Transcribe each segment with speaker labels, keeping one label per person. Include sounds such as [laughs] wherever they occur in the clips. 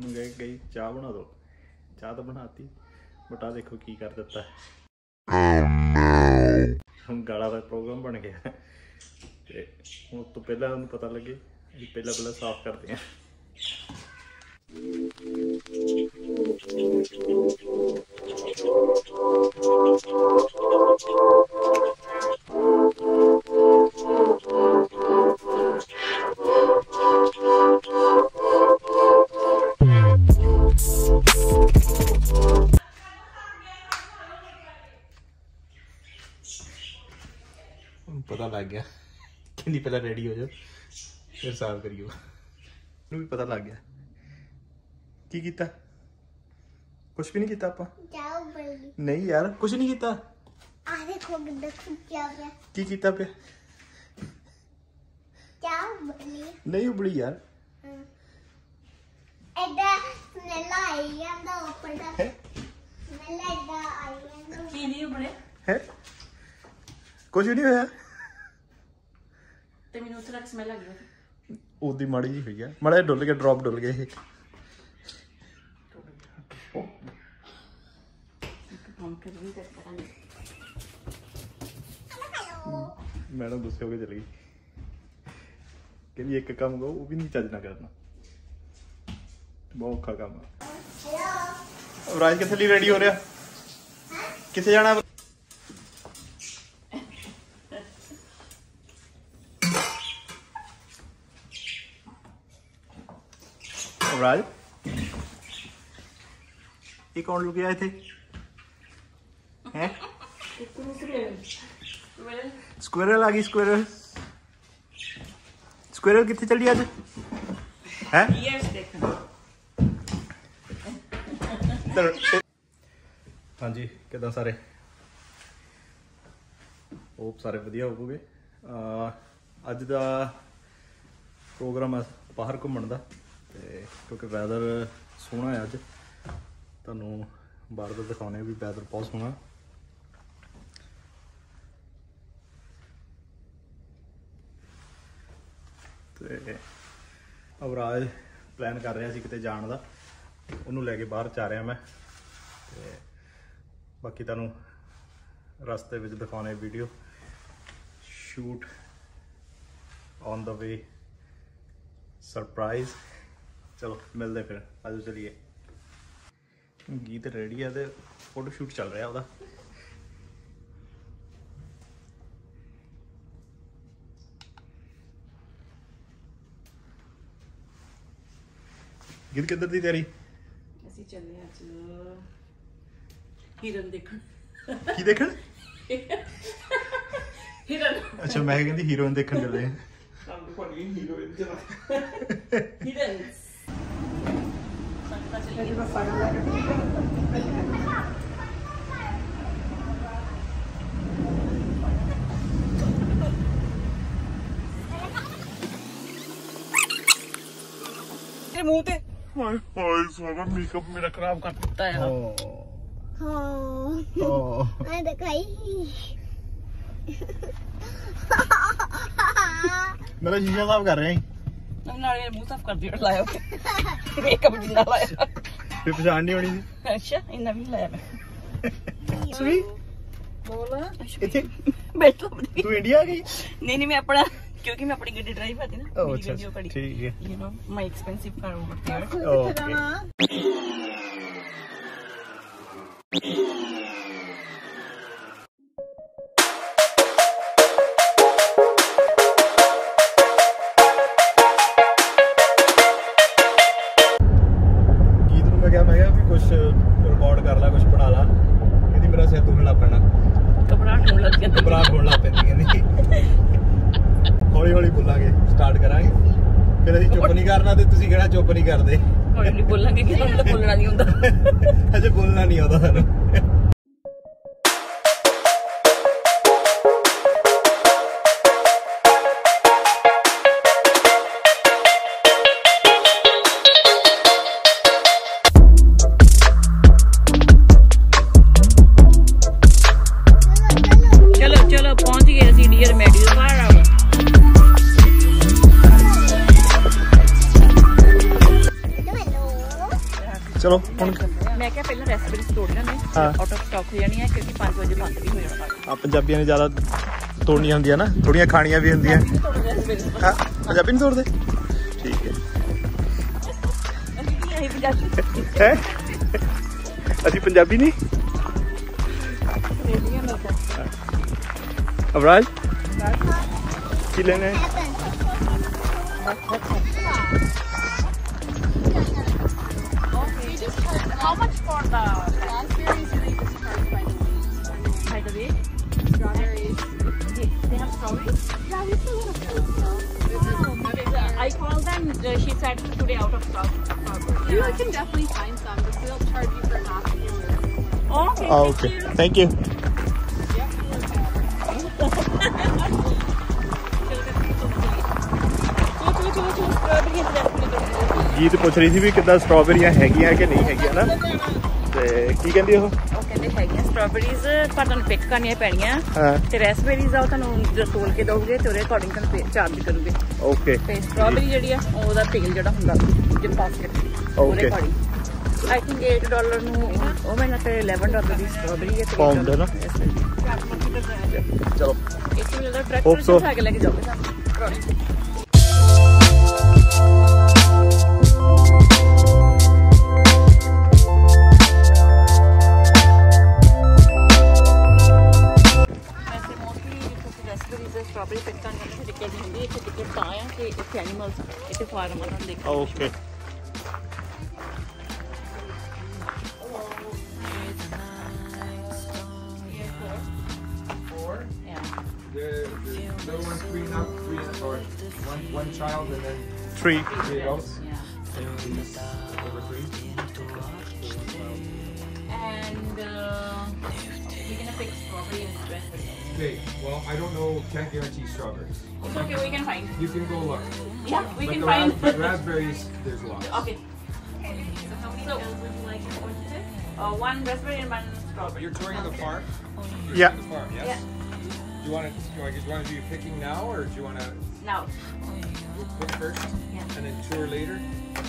Speaker 1: Wife ਨੂੰ ਗਏ ਗਈ, ਚਾਹ ਬਣਾ ਦਿਓ। ਚਾਹ ਤਾਂ ਬਣਾਤੀ, ਬਟ ਆ ਦੇਖੋ ਕੀ ਕਰ ਦਿੱਤਾ। ਹੁਣ ਗਾਲਾ ਦਾ ਪ੍ਰੋਗਰਾਮ ਬਣ ਗਿਆ। ਤੇ ਹੁਣ ਉਸ ਤੋਂ ਪਹਿਲਾਂ ਉਹਨੂੰ ਪਤਾ ਲੱਗੇ ਅਸੀਂ ਪਹਿਲਾਂ ਪਹਿਲਾਂ ਸਾਫ਼ ਕਰਦੇ ਹਾਂ ਪਹਿਲਾਂ ਰੈਡੀ ਹੋ ਜਾ ਫਿਰ ਸਾਫ਼ ਕਰੀਓ। ਨੂੰ ਵੀ ਪਤਾ ਲੱਗ ਗਿਆ। ਕੀ ਕੀਤਾ? ਕੁਝ ਵੀ ਨਹੀਂ ਕੀਤਾ ਆਪਾਂ?
Speaker 2: ਜਾਓ ਬੜੀ।
Speaker 1: ਨਹੀਂ ਯਾਰ ਕੁਝ ਨਹੀਂ ਕੀਤਾ।
Speaker 2: ਆ ਦੇਖੋ ਦੇਖੋ ਕੀ ਆ ਗਿਆ
Speaker 1: ਕੀ ਕੀਤਾ ਪਿਆ?
Speaker 2: ਜਾਓ ਬੜੀ।
Speaker 1: ਨਹੀਂ ਉਬਲੀ ਯਾਰ।
Speaker 2: ਐਡਾ ਸਮੈਲ ਆਈ ਜਾਂਦਾ ਉੱਪਰ ਦਾ। ਸਮੈਲ ਐਡਾ ਆਈ ਜਾਂਦਾ।
Speaker 3: ਕੀ ਨਹੀਂ ਬਣੇ
Speaker 1: ਹੈ? ਕੁਝ ਨਹੀਂ ਹੋਇਆ।
Speaker 3: ਤੇ ਮੈਨੂੰ ਉੱਥੇ ਤੱਕ ਸਮੈਲ ਲੱਗ ਗਈ
Speaker 1: ਉਹਦੀ ਮਾੜੀ ਜੀ ਹੋਈ ਆ। ਮਾੜਾ ਜਿਹਾ ਡੁੱਲ ਗਿਆ ਡ੍ਰੌਪ ਡੁੱਲ ਗਿਆ ਇਹ।
Speaker 3: ਕੰਮ ਕਰ ਵੀ ਕਰ ਕਰਾਂਗੇ
Speaker 1: ਮੈਡਮ ਗੁੱਸੇ ਹੋ ਕੇ ਚਲੀ ਗਈ। ਕਹਿੰਦੀ ਇੱਕ ਕੰਮ ਕਹੋ ਉਹ ਵੀ ਨਹੀਂ ਚੱਜ ਨਾ ਕਰਨਾ। ਬਹੁਤ ਔਖਾ ਕੰਮ ਆ।
Speaker 2: ਹੈਲੋ।
Speaker 1: ਰਾਜ ਕਿੱਥੇ ਲਈ ਰੈਡੀ ਹੋ ਰਿਹਾ? ਕਿੱਥੇ ਜਾਣਾ? ਰਾਜ। ਇਹ ਕੌਣ ਲੁਕਿਆ ਇੱਥੇ? ਹੈ? ਸਕੁਇਰਲ ਆ ਗਈ ਸਕੁਇਰਲ ਸਕੁਇਰਲ ਕਿੱਥੇ ਚੱਲੀ ਅੱਜ? ਹੈ?
Speaker 3: ਯੈਸ ਦੇਖਣ
Speaker 1: ਹਾਂਜੀ, ਕਿਦਾਂ ਸਾਰੇ? ਹੋਪ ਸਾਰੇ ਵਧੀਆ ਹੋਵੋਗੇ। ਅੱਜ ਦਾ ਪ੍ਰੋਗਰਾਮ ਹੈ ਬਾਹਰ ਘੁੰਮਣ ਦਾ। ਤੇ ਕਿਉਂਕਿ ਵੈਦਰ ਸੋਹਣਾ ਹੈ ਅੱਜ। ਤੁਹਾਨੂੰ ਬਾਹਰ ਦਾ ਦਿਖਾਉਣੇ ਵੀ ਵੈਦਰ ਬਹੁਤ ਸੋਹਣਾ। ਤੇ ਅਵਰਾਜ ਪਲਾਨ ਕਰ ਰਿਹਾ ਸੀ ਕਿਤੇ ਜਾਣ ਦਾ। ਉਹਨੂੰ ਲੈ ਕੇ ਬਾਹਰ ਜਾ ਰਿਹਾ ਮੈਂ। ਤੇ ਬਾਕੀ ਤੁਹਾਨੂੰ ਰਸਤੇ ਵਿੱਚ ਦਿਖਾਉਣੇ video shoot on the way surprise ਚਲੋ ਮਿਲਦੇ ਫਿਰ ਆਜੋ ਚਲੀਏ। ਗੀਤ ਰੈਡੀ ਆ ਤੇ ਫੋਟੋ ਸ਼ੂਟ ਚੱਲ ਰਿਹਾ ਉਹਦਾ। ਗੀਤ ਕਿੱਧਰ ਦੀ ਤਿਆਰੀ?
Speaker 3: ਅਸੀਂ ਚੱਲੇ ਅੱਜ ਹਿਰਨ ਦੇਖਣ।
Speaker 1: ਕੀ ਦੇਖਣ?
Speaker 3: ਹਿਰਨ।
Speaker 1: ਅੱਛਾ ਮੈਂ ਕਹਿੰਦੀ ਹੀਰੋਇਨ ਦੇਖਣ ਚੱਲੇ। ਆ
Speaker 3: ਹਿਰਨ। ਮੂੰਹ ਤੇ।
Speaker 1: ਹਾਏ ਹਾਏ ਸਾਰਾ ਮੇਕਅਪ ਮੇਰਾ ਖਰਾਬ ਕਰ
Speaker 3: ਦਿੱਤਾ
Speaker 2: ਹਾਂ। ਆ ਦਿਖਾਈ।
Speaker 1: ਮੇਰਾ ਸ਼ੀਸ਼ਾ ਸਾਫ਼ ਕਰ ਰਿਹਾ
Speaker 3: ਨਾਲੇ ਮੂੰਹ ਸਾਫ਼ ਕਰ ਦਿਓ ਲਾਇਆ ਮੇਕਅਪ ਜਿੰਨਾ ਲਾਇਆ
Speaker 1: ਫਿਰ ਪਛਾਣ ਨਹੀਂ ਹੋਣੀ ਸੀ
Speaker 3: ਅੱਛਾ ਇੰਨਾ ਵੀ ਲਾਇਆ ਮੈਂ।
Speaker 1: ਸੁਣੀ
Speaker 3: ਬੋਲ।
Speaker 1: ਇੱਥੇ
Speaker 3: ਬੈਠੋ
Speaker 1: ਤੂੰ ਇੰਡੀਆ ਗਈ?
Speaker 3: ਨਹੀਂ ਨਹੀਂ ਮੈਂ ਆਪਣਾ ਕਿਉਂਕਿ ਮੈਂ ਆਪਣੀ ਗੱਡੀ ਡਰਾਈਵ ਕਰਦੀ ਨਾ
Speaker 1: ਓ
Speaker 3: ਮੇਰੀ
Speaker 1: ਅੱਛਾ
Speaker 3: ਗੱਡੀ ਉਹ ਖੜੀ
Speaker 1: ਠੀਕ ਹੈ।
Speaker 3: You know my expensive
Speaker 1: ਫਿਰ ਅਸੀਂ ਚੁੱਪ ਨਹੀਂ ਕਰਨਾ ਤੇ ਤੁਸੀਂ ਕਿਹੜਾ ਚੁੱਪ ਨਹੀਂ ਕਰਦੇ?
Speaker 3: ਹੌਲੀ ਹੌਲੀ ਬੋਲਾਂਗੇ ਕਿ ਤੁਹਾਨੂੰ ਬੋਲਣਾ ਨਹੀਂ ਹੁੰਦਾ। [laughs]
Speaker 1: ਅਜੇ ਬੋਲਣਾ ਨਹੀਂ ਆਉਂਦਾ ਸਾਨੂੰ। ਪੰਜਾਬੀਆਂ ਨੇ ਜ਼ਿਆਦਾ ਤੋੜਨੀਆਂ ਹੁੰਦੀਆਂ ਨਾ, ਥੋੜੀਆਂ ਖਾਣੀਆਂ ਵੀ ਹੁੰਦੀਆਂ। ਹਾਂ, ਪੰਜਾਬੀ ਨਹੀਂ ਤੋੜਦੇ? ਠੀਕ ਹੈ।
Speaker 3: ਪੰਜਾਬੀ
Speaker 1: ਹੈ? ਅਸੀਂ ਪੰਜਾਬੀ ਨਹੀਂ? ਅਵਰਾਜ? ਕੀ ਲੈਣਾ ਹੈ?
Speaker 3: How much for the
Speaker 4: Raspberries by the
Speaker 3: way?
Speaker 4: Yeah,
Speaker 3: I called them, uh, she said today out of stock.
Speaker 4: You can definitely find some, but they'll charge you for not. Oh, okay. Oh,
Speaker 3: okay. Thank you. Thank you.
Speaker 1: ਗੀਤ ਪੁੱਛ ਰਹੀ ਸੀ ਵੀ ਕਿੱਦਾਂ ਸਟ੍ਰਾਬੇਰੀਆਂ ਹੈਗੀਆਂ ਕਿ ਨਹੀਂ ਹੈਗੀਆਂ ਨਾ? ਤੇ ਕੀ ਕਹਿੰਦੀ ਉਹ?
Speaker 3: ਉਹ ਕਹਿੰਦੇ ਹੈਗੀਆਂ ਸਟ੍ਰਾਬੇਰੀਜ਼ ਪਰ ਤੁਹਾਨੂੰ ਪਿਕ ਕਰਨੀਆਂ ਪੈਣੀਆਂ। ਤੇ ਰੈਸਬੇਰੀਜ਼ ਆ ਉਹ ਤੁਹਾਨੂੰ ਜਦੋਂ ਤੋਲ ਕੇ ਦੋਗੇ ਤੇ ਉਹਦੇ ਅਕੋਰਡਿੰਗ ਤੁਹਾਨੂੰ ਚਾਰਜ ਕਰੂਗੇ।
Speaker 1: ਓਕੇ
Speaker 3: ਤੇ ਸਟ੍ਰਾਬੇਰੀ ਜਿਹੜੀ ਆ ਉਹਦਾ ਤੇਲ ਜਿਹੜਾ ਹੁੰਦਾ ਜਿਮ ਬਾਸਕਟ ਉਹਦੇ. ਅਕੋਰਡਿੰਗ ਆਈ ਥਿੰਕ 8 ਡਾਲਰ ਨੂੰ ਉਹ ਮੈਨਾਂ ਤੇ 11 ਡਾਲਰ ਦੀ ਸਟ੍ਰਾਬੇਰੀ ਹੈ
Speaker 1: Pound ਹੈ ਨਾ? ਚਲੋ।
Speaker 3: ਇੱਕ ਮਿਲਦਾ ਟਰੈਕਟਰ ਕੇ ਲੈ ਕੇ ਜਾਓਗੇ ਸਾਨੂੰ
Speaker 5: the little three now, three or one one child and then
Speaker 1: 3
Speaker 5: three adults.
Speaker 3: Yeah. And uh, we're gonna pick strawberry and raspberry.
Speaker 5: Okay. Well, I don't know. Can't guarantee strawberries.
Speaker 3: It's okay, we can find.
Speaker 5: You can go look.
Speaker 3: Yeah, we
Speaker 5: but
Speaker 3: can find.
Speaker 5: ras- [laughs] but raspberries, there's lots.
Speaker 3: okay. Okay, so how many else would you like to? Uh, one raspberry and one strawberry.
Speaker 5: You're touring the farm. You're
Speaker 1: Yeah.
Speaker 5: touring The farm. Yes.
Speaker 3: Yeah.
Speaker 5: Do you want to? Do you want to do picking now, or do you want to
Speaker 3: Now.
Speaker 5: pick first
Speaker 3: Yeah.
Speaker 5: and then tour later?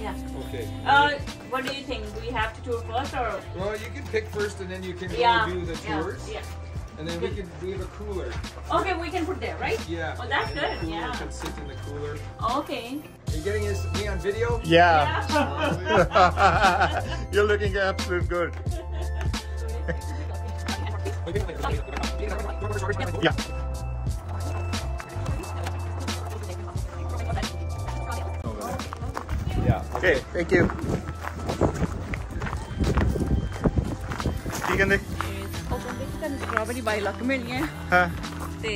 Speaker 3: Yeah.
Speaker 5: Okay.
Speaker 3: Uh, what do you think? Do we have to tour first or?
Speaker 5: well, you can pick first, and then you can go
Speaker 3: Yeah.
Speaker 5: do the
Speaker 3: yeah,
Speaker 5: tours,
Speaker 3: Yeah.
Speaker 5: and then we can we have a cooler.
Speaker 3: Okay, we can put there, right?
Speaker 5: Yeah.
Speaker 3: Oh, that's
Speaker 5: and
Speaker 3: good,
Speaker 5: Cooler
Speaker 3: yeah.
Speaker 5: Can sit in the cooler.
Speaker 3: Okay.
Speaker 5: Are you getting his, me on video?
Speaker 1: Yeah. [laughs] You're looking absolute good. [laughs] [laughs] Yeah.
Speaker 5: Yeah.
Speaker 1: Okay, thank you. ਕੀ ਕਹਿੰਦੇ
Speaker 3: ਉਹ ਕਹਿੰਦੇ ਕਿ ਤੁਹਾਨੂੰ strawberry ਬਾਈ ਲੱਕ ਮਿਲਣੀਆਂ ਹੈ
Speaker 1: ਹਾਂ
Speaker 3: ਤੇ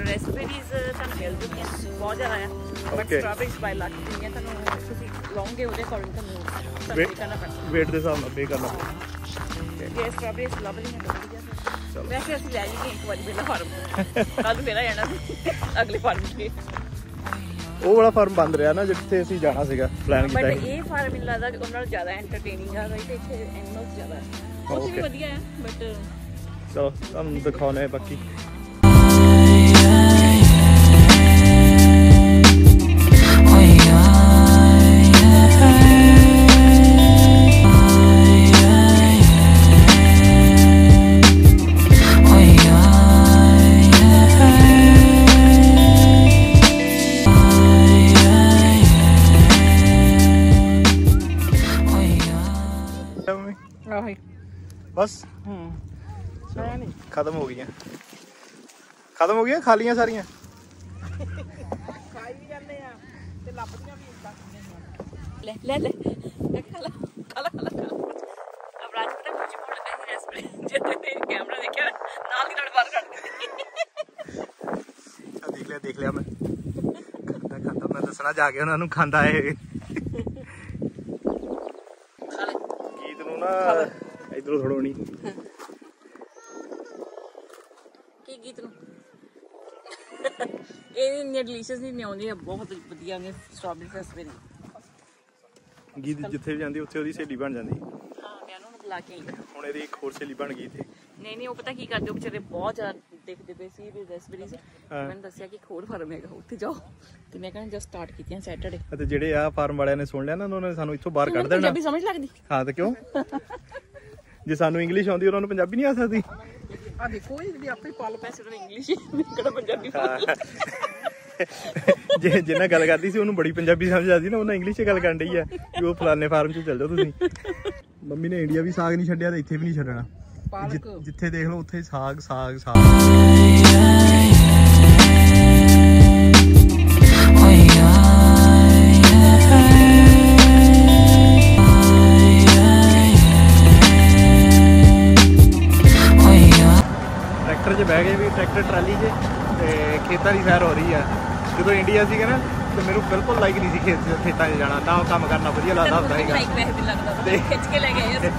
Speaker 3: ਰੈਸਪੀਰੀਜ਼ ਤੁਹਾਨੂੰ ਮਿਲ ਜੂਗੀਆਂ ਬਹੁਤ ਜ਼ਿਆਦਾ ਆ ਬਟ
Speaker 1: Okay.
Speaker 3: ਸਟ੍ਰਾਬੇਰੀਜ਼ ਬਾਈ ਲੱਕ ਜਿਹੜੀਆਂ ਤੁਹਾਨੂੰ ਤੁਸੀਂ ਲਓਗੇ ਉਹਦੇ ਅਕੋਰਡਿੰਗ ਤੁਹਾਨੂੰ ਤੁਹਾਨੂੰ
Speaker 1: Wait.
Speaker 3: pay ਕਰਨਾ ਪੈਣਾ
Speaker 1: ਵੇਟ ਦੇ ਹਿਸਾਬ ਨਾਲ ਪੇ ਕਰਨਾ ਪਊ।
Speaker 3: ਜੇ ਸਟ੍ਰਾਬੇਰੀਜ਼ ਲੱਭਦੀਆਂ ਤਾਂ ਵਧੀਆ ਵੈਸੇ ਅਸੀਂ ਲੈ ਜਾਈਏ ਇੱਕ ਵਾਰੀ ਪਹਿਲਾਂ ਫਾਰਮ ਕੱਲ ਆ ਜਾਣਾ ਸੀ ਅਗਲੇ ਫਾਰਮ ਤੇ।
Speaker 1: ਉਹ ਵਾਲਾ ਫਾਰਮ ਬੰਦ ਰਿਹਾ ਨਾ ਜਿੱਥੇ ਅਸੀਂ ਜਾਣਾ ਸੀਗਾ ਪਲਾਨ ਕੀਤਾ
Speaker 3: ਬਟ ਇਹ ਫਾਰਮ ਮੈਨੂੰ ਲੱਗਦਾ ਕਿ ਉਹਨਾਂ ਨਾਲ ਜ਼ਿਆਦਾ ਐਂਟਰਟੇਨਿੰਗ ਆ ਰਹੀ ਤੇ ਇੱਥੇ ਐਨੀਮਲਸ ਜ਼ਿਆਦਾ ਹੈ ਉਹ ਵੀ. ਵਧੀਆ ਹੈ ਬਟ
Speaker 1: ਚਲੋ ਤੁਹਾਨੂੰ ਦਿਖਾਉਣੇ ਆ ਬਾਕੀ।
Speaker 3: ਆਹੀ।
Speaker 1: ਬਸ।
Speaker 3: ਹੂੰ।
Speaker 1: ਖਤਮ ਹੋ ਗਈਆਂ। ਖਤਮ ਹੋ ਗਈਆਂ? ਖਾਲੀਆਂ ਸਾਰੀਆਂ?
Speaker 3: ਲੈ ਲੈ ਲੈ। ਲੈ ਖਾ ਲਾ ਖਾ ਲਾ ਖਾ ਲਾ। ਲਾ ਅਬ ਰਾਜ ਪਤਾ ਕੁਝ ਬੋਲ ਲੱਗਾ ਸੀ ਰੈਸਪੀ ਜੇ ਤੇ ਕੈਮਰਾ ਦੇਖਿਆ ਨਾਲ ਦੀ ਨਾਲ ਬਾਹਰ ਕੱਢ ਦਿੱਤੀ
Speaker 1: ਆ ਦੇਖ ਲਿਆ ਦੇਖ ਲਿਆ ਮੈਂ। ਖਾਂਦਾ ਖਾਂਦਾ। ਮੈਂ ਦੱਸਣਾ ਜਾ ਕੇ ਉਹਨਾਂ ਨੂੰ ਖਾਂਦਾ ਏ
Speaker 3: ਖਾ ਲੈ
Speaker 1: ਗੀਤ ਨੂੰ ਨਾ ਇਧਰੋਂ ਥੋੜੋਣੀ
Speaker 3: ਕੀ ਗੀਤ ਨੂੰ? ਇਹ ਇੰਨੇ ਡਿਲੀਸ਼ੀਅਸ ਨਹੀਂ ਆਉਂਦੇ ਆ ਬਹੁਤ ਵਧੀਆ ਨੇ ਸਟ੍ਰਾਬੇਰੀ ਰੈਸਪੀ
Speaker 1: ਗੀਤ ਜਿੱਥੇ ਵੀ ਜਾਂਦੀ ਉੱਥੇ ਉਹਦੀ ਸਹੇਲੀ ਬਣ ਜਾਂਦੀ।
Speaker 3: ਹਾਂ ਮੈਂ ਉਹਨੂੰ ਬੁਲਾ ਕੇ।
Speaker 1: ਹੁਣ ਇਹਦੀ ਇੱਕ ਹੋਰ ਸਹੇਲੀ ਬਣ ਗਈ ਇੱਥੇ।
Speaker 3: ਨਹੀਂ ਨਹੀਂ ਉਹ ਪਤਾ ਕੀ ਕਰਦੇ ਉਹ ਵਿਚਾਰੇ ਬਹੁਤ ਜ਼ਿਆਦਾ ਦੇਖਦੇ ਪਏ ਸੀ ਵੀ ਰੈਸਪੀਰੀਜ਼
Speaker 1: ਹਾਂ।
Speaker 3: ਮੈਨੂੰ ਦੱਸਿਆ ਕਿ ਇੱਕ ਹੋਰ ਫਰਮ ਹੈਗਾ ਉੱਥੇ ਜਾਓ। ਤੇ ਮੈਂ ਕਹਿੰਦਾ ਜਸਟ ਸਟਾਰਟ ਕੀਤੀਆਂ ਸੈਟਰਡੇ
Speaker 1: ਅਤੇ ਜਿਹੜੇ ਆ ਫਾਰਮ ਵਾਲਿਆਂ ਨੇ ਸੁਣ ਲਿਆ ਨਾ ਉਹਨਾਂ ਨੇ ਸਾਨੂੰ ਇੱਥੋਂ ਬਾਹਰ ਕੱਢ ਦੇਣਾ।
Speaker 3: ਪੰਜਾਬੀ ਸਮਝ ਲੱਗਦੀ।
Speaker 1: ਹਾਂ ਤੇ ਕਿਉਂ? ਜੇ ਸਾਨੂੰ ਇੰਗਲਿਸ਼ ਆਉਂਦੀ ਉਹਨਾਂ ਨੂੰ ਪੰਜਾਬੀ ਨਹੀਂ ਆ ਸਕਦੀ।
Speaker 3: ਆ ਦੇਖੋ ਇਹ ਜਿਹੜੀ ਆਪੇ ਪਾਲ ਪੈਸੇ ਉਹਨਾਂ ਇੰਗਲਿਸ਼ ਕਿਹੜਾ ਪੰਜਾਬੀ
Speaker 1: ਜੇ ਜਿੰਨਾ ਗੱਲ ਕਰਦੀ ਸੀ ਉਹਨੂੰ ਬੜੀ ਪੰਜਾਬੀ ਸਮਝ ਆਦੀ ਨਾ ਉਹਨਾਂ ਇੰਗਲਿਸ਼ 'ਚ ਗੱਲ ਕਰਨ ਡਈ ਆ ਕਿ ਉਹ ਫਲਾਣੇ ਫਾਰਮ 'ਚ ਚੱਲ ਜਾਓ ਤੁਸੀਂ। ਮੰਮੀ ਨੇ ਇੰਡੀਆ ਵੀ ਸਾਗ ਨਹੀਂ ਛੱਡਿਆ ਤੇ ਇੱਥੇ ਵੀ ਨਹੀਂ ਛੱਡਣਾ।
Speaker 3: ਪਾਲਕ।
Speaker 1: ਜਿੱਥੇ ਦੇਖ ਲਓ ਉੱਥੇ ਸਾਗ ਸਾਗ ਸਾਗ। ਟਰੈਕਟਰ 'ਚ ਬਹਿ ਗਏ ਵੀ ਟਰੈਕਟਰ ਟਰਾਲੀ 'ਚ ਤੇ ਖੇਤਾਂ ਦੀ ਸੈਰ ਹੋ ਰਹੀ ਆ। ਜਦੋਂ ਇੰਡੀਆ ਸੀਗਾ ਨਾ ਤੇ ਮੈਨੂੰ ਬਿਲਕੁਲ ਲਾਈਕ ਨਹੀਂ ਸੀ ਖੇਤ 'ਚ ਖੇਤਾਂ 'ਚ ਜਾਣਾ। ਨਾ ਉਹ ਕੰਮ ਕਰਨਾ ਵਧੀਆ ਲੱਗਦਾ ਹੁੰਦਾ ਸੀਗਾ।
Speaker 3: ਲਾਈਕ ਵੈਸੇ ਵੀ ਲੱਗਦਾ
Speaker 1: ਤੇ-
Speaker 3: ਖਿੱਚ ਕੇ ਲੈ ਗਏ ਅਸੀਂ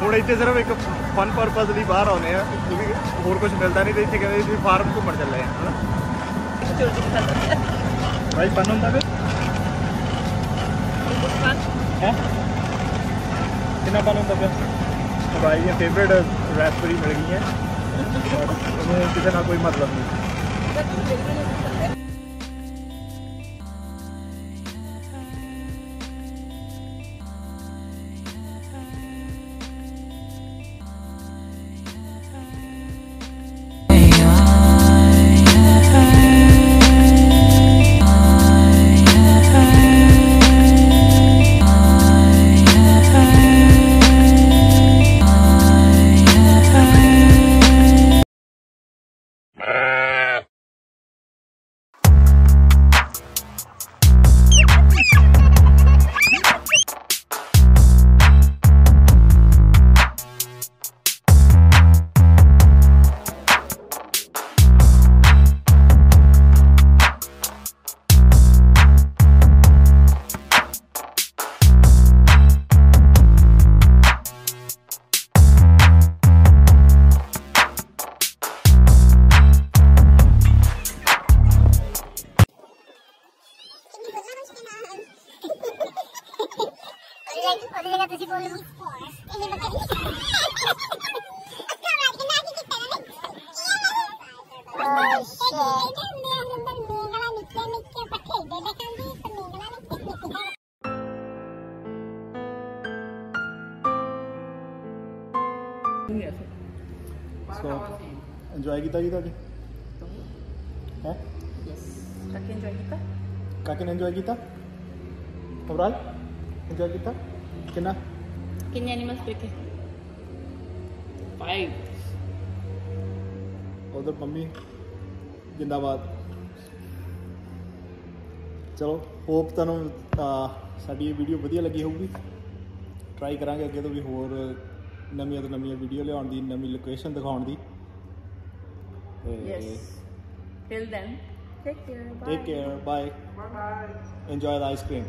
Speaker 1: ਹੁਣ ਇੱਥੇ ਸਿਰਫ ਇੱਕ ਫਨ ਪਰਪਸ ਲਈ ਬਾਹਰ ਆਉਨੇ ਆ, ਕਿਉਂਕਿ ਹੋਰ ਕੁਝ ਮਿਲਦਾ ਨਹੀਂ ਤੇ ਇੱਥੇ ਕਹਿੰਦੇ ਸੀ ਫਾਰਮ ਘੁੰਮਣ ਚੱਲੇ ਆ, ਹਨਾ?
Speaker 3: ਚੋਰ ਜੀ ਖਾਤਾ
Speaker 1: ਭਾਈ ਫਨ ਹੁੰਦਾ ਫਿਰ? ਹੈ? ਕਿੰਨਾ ਫਨ ਹੁੰਦਾ ਫਿਰ? ਭਾਈ ਦੀਆਂ ਫੇਵਰੇਟ ਰੈਸਪਰੀ ਮਿਲ ਗਈਆਂ ਔਰ ਉਹਨੂੰ ਕਿਸੇ ਨਾਲ ਕੋਈ ਮਤਲਬ ਨਹੀਂ।
Speaker 2: Ah. [laughs]
Speaker 1: ਸੋ ਇੰਜੋਏ ਕੀਤਾ ਜੀ ਤੁਹਾਡੇ? ਹੈ?
Speaker 3: ਯੈਸ ਕਾਕੇ ਇੰਜੋਏ ਕੀਤਾ?
Speaker 1: ਕਾਕੇ ਨੇ ਇੰਜੋਏ ਕੀਤਾ? ਅਬਰਾਜ ਇੰਜੋਏ ਕੀਤਾ? ਕਿੰਨਾ?
Speaker 3: ਕਿੰਨੇ ਐਨੀਮਲਸ ਦੇਖੇ? 5
Speaker 1: ਉਧਰ ਮੰਮੀ ਜਿੰਦਾਬਾਦ। ਚਲੋ ਹੋਪ ਤੁਹਾਨੂੰ ਸਾਡੀ ਇਹ ਵੀਡੀਓ ਵਧੀਆ ਲੱਗੀ ਹੋਊਗੀ। ਟਰਾਈ ਕਰਾਂਗੇ ਅੱਗੇ ਤੋਂ ਵੀ ਹੋਰ ਨਵੀਆਂ ਤੋਂ ਨਵੀਆਂ ਵੀਡੀਓ ਲਿਆਉਣ ਦੀ ਨਵੀਂ ਲੋਕੇਸ਼ਨ ਦਿਖਾਉਣ ਦੀ
Speaker 3: yes till then take care
Speaker 1: take care bye enjoy the ice cream